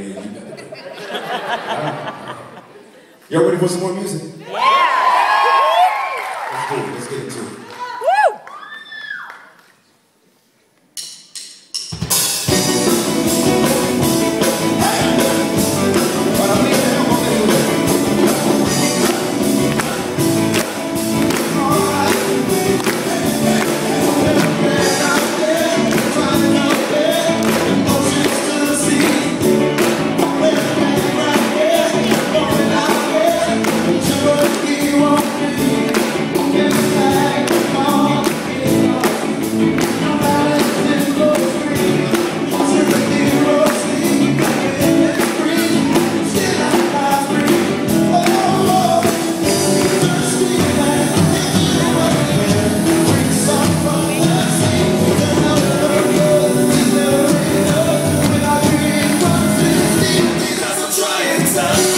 yeah, you got it. Right. Y'all ready for some more music? Yeah! Let's do it. Let's get into it. You